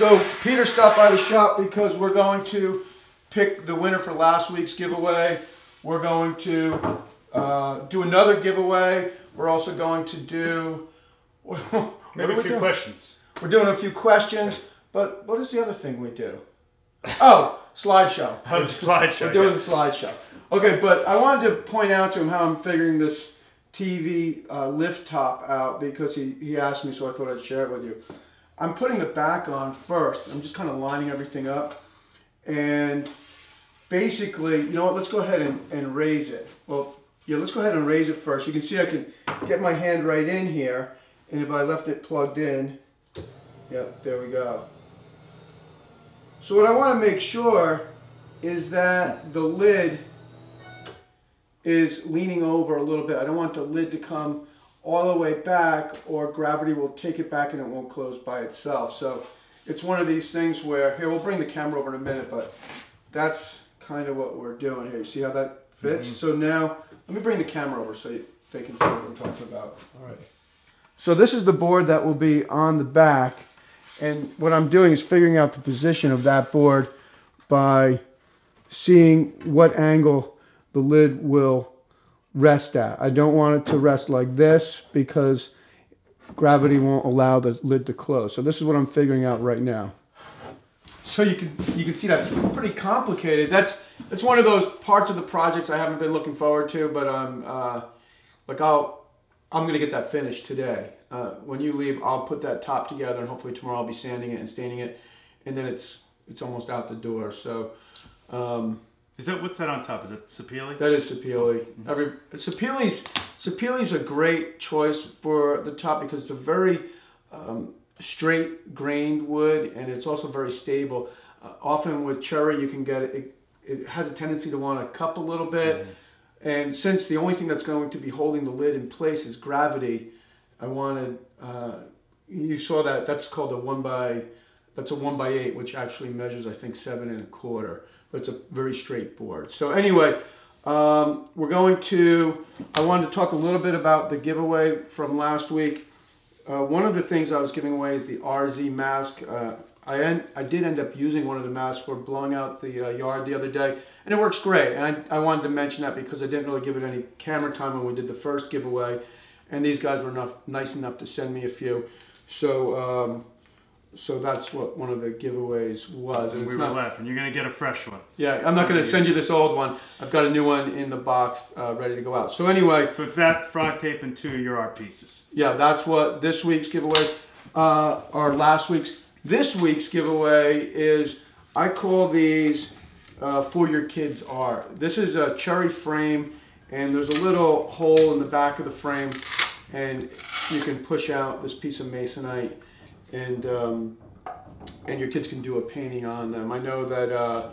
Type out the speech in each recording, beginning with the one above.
So Peter stopped by the shop because we're going to pick the winner for last week's giveaway. We're going to uh, do another giveaway. We're also going to do Maybe a few doing? questions. We're doing a few questions, but what is the other thing we do? Oh, slideshow. Oh, the slideshow. We're doing yeah. the slideshow. Okay, but I wanted to point out to him how I'm figuring this TV uh, lift top out because he, he asked me, so I thought I'd share it with you. I'm putting the back on first. I'm just kind of lining everything up. And basically, you know what, let's go ahead and, and raise it. Well, yeah, let's go ahead and raise it first. You can see I can get my hand right in here. And if I left it plugged in, yeah, there we go. So what I want to make sure is that the lid is leaning over a little bit. I don't want the lid to come all the way back or gravity will take it back and it won't close by itself. So it's one of these things where, here we'll bring the camera over in a minute, but that's kind of what we're doing here. You see how that fits? Mm-hmm. So now, let me bring the camera over so you, they can see what I'm talking about. All right. So this is the board that will be on the back. And what I'm doing is figuring out the position of that board by seeing what angle the lid will rest at. I don't want it to rest like this because gravity won't allow the lid to close. So this is what I'm figuring out right now. So you can you can see that's pretty complicated. That's that's one of those parts of the projects I haven't been looking forward to, but I'm uh, like I'll I'm gonna get that finished today. Uh, when you leave, I'll put that top together, and hopefully tomorrow I'll be sanding it and staining it, and then it's it's almost out the door. So. Um, Is that what's that on top? Is it Sapele? that is Sapele. Every Sapele's Sapele's a great choice for the top because it's a very um, straight grained wood and it's also very stable. Uh, often with cherry, you can get it. It has a tendency to want to cup a little bit, and since the only thing that's going to be holding the lid in place is gravity, I wanted. Uh, you saw that. That's called a one by. That's a one by eight, which actually measures I think seven and a quarter but it's a very straight board. So anyway, um, we're going to, I wanted to talk a little bit about the giveaway from last week. Uh, one of the things I was giving away is the RZ mask. Uh, I, en- I did end up using one of the masks for blowing out the uh, yard the other day, and it works great. And I, I wanted to mention that because I didn't really give it any camera time when we did the first giveaway, and these guys were enough, nice enough to send me a few. So um, so that's what one of the giveaways was. And we were not- laughing. You're gonna get a fresh one. yeah, I'm not going to send you this old one. I've got a new one in the box uh, ready to go out. So anyway, So it's that frog tape and two of your art pieces. yeah, that's what this week's giveaways uh, are. Last week's. This week's giveaway is I call these uh, for your kids art. This is a cherry frame, and there's a little hole in the back of the frame, and you can push out this piece of masonite, and um, and your kids can do a painting on them. I know that uh,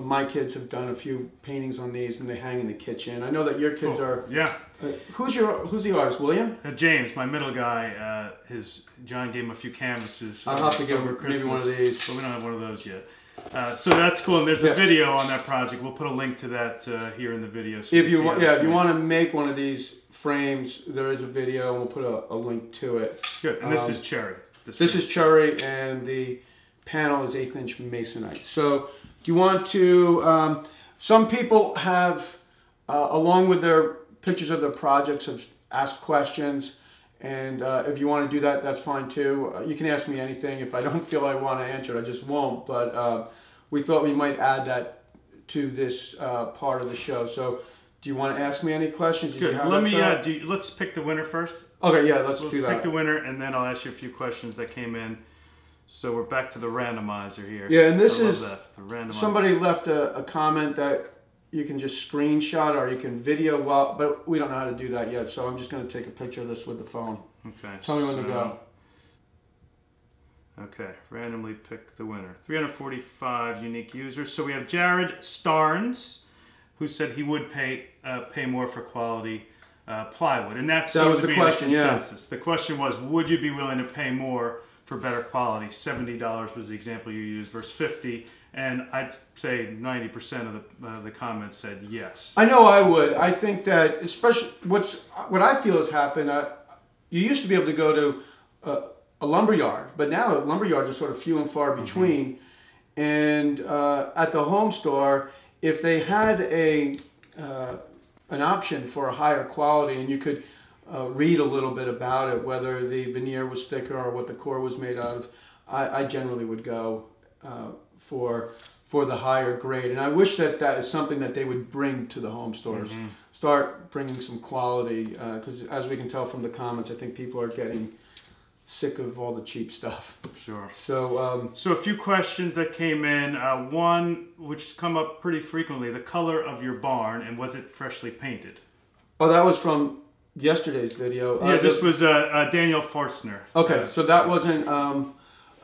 my kids have done a few paintings on these, and they hang in the kitchen. I know that your kids Cool. are. Yeah. Uh, who's your Who's the artist? William. Uh, James, my middle guy, uh, his John gave him a few canvases. I'll have to give him maybe one of these. But we don't have one of those yet. Uh, so that's cool. And there's Yeah. a video on that project. We'll put a link to that uh, here in the video. So If can you want, yeah, if you want to make one of these frames, there is a video, and we'll put a, a link to it. Good. And this um, is cherry. This is cherry, and the panel is eighth inch masonite. So, do you want to? Um, some people have, uh, along with their pictures of their projects, have asked questions. And uh, if you want to do that, that's fine too. Uh, you can ask me anything. If I don't feel I want to answer it, I just won't. But uh, we thought we might add that to this uh, part of the show. So, do you want to ask me any questions? Did Good. Let me. Uh, do you, let's pick the winner first. Okay, yeah, let's, Let's do pick that. the winner, and then I'll ask you a few questions that came in. So we're back to the randomizer here. Yeah, and this is that, the randomizer. Somebody left a, a comment that you can just screenshot or you can video well, but we don't know how to do that yet. So I'm just going to take a picture of this with the phone. Okay. Tell me when to go. Okay, randomly pick the winner. 345 unique users. So we have Jared Starnes, who said he would pay uh, pay more for quality uh, plywood, and that, That was to the be question, the yeah. consensus. The question was, would you be willing to pay more for better quality? Seventy dollars was the example you used, versus fifty, and I'd say 90% of the uh, the comments said yes. I know I would. I think that especially what's what I feel has happened. Uh, you used to be able to go to uh, a lumber yard, but now lumber yards are sort of few and far between. And uh, at the home store, if they had a uh, an option for a higher quality, and you could uh, read a little bit about it, whether the veneer was thicker or what the core was made out of, I, I generally would go uh, for for the higher grade. And I wish that that is something that they would bring to the home stores. Start bringing some quality, because as we can tell from the comments, I think people are getting sick of all the cheap stuff. Sure. So um, So a few questions that came in. Uh, one, which has come up pretty frequently, the color of your barn and was it freshly painted? oh, that was from yesterday's video. Yeah, Uh, this the- was uh, uh, Daniel Forstner. Okay, Uh, so that wasn't um,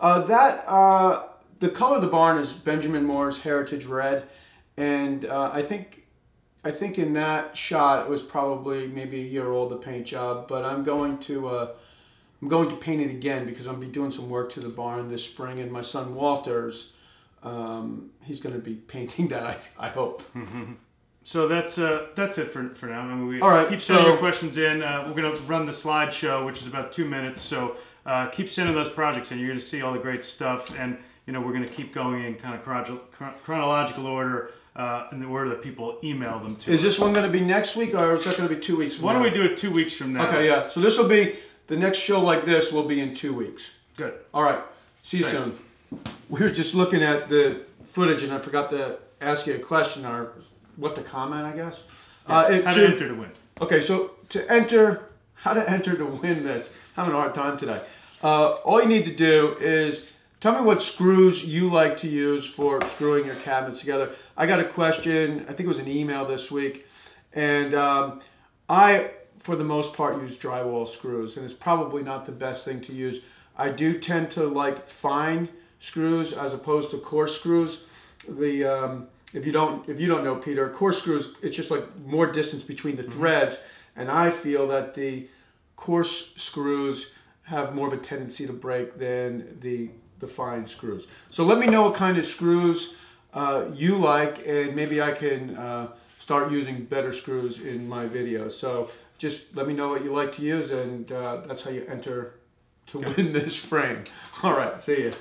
uh, that. Uh, the color of the barn is Benjamin Moore's Heritage Red, and uh, I think I think in that shot it was probably maybe a year old the paint job. But I'm going to uh, I'm going to paint it again because I'm be doing some work to the barn this spring, and my son Walter's um, he's going to be painting that. I, I hope. So that's uh, that's it for, for now. I mean, we All right, keep sending so- your questions in. Uh, we're gonna run the slideshow, which is about two minutes. So uh, keep sending those projects in. You're gonna see all the great stuff, and you know we're gonna keep going in kind of chron- chronological order uh, in the order that people email them to. Is this one going to be next week or is that going to be two weeks? From Why don't we do it two weeks from now? Okay, yeah. So this will be the next show like this will be in two weeks. Good. All right. See you Thanks. soon. We were just looking at the footage, and I forgot to ask you a question or what the comment, I guess. Uh, it- How to- to enter to win. Okay, so to enter, how to enter to win this? Having a hard time today. Uh, all you need to do is tell me what screws you like to use for screwing your cabinets together. I got a question. I think it was an email this week, and um, I, for the most part, use drywall screws, and it's probably not the best thing to use. I do tend to like fine screws as opposed to coarse screws. The um, if you don't if you don't know Peter, coarse screws it's just like more distance between the threads, and I feel that the coarse screws have more of a tendency to break than the the fine screws. So let me know what kind of screws uh, you like, and maybe I can uh, start using better screws in my videos. So just let me know what you like to use, and uh, that's how you enter to win this frame. All right, see you.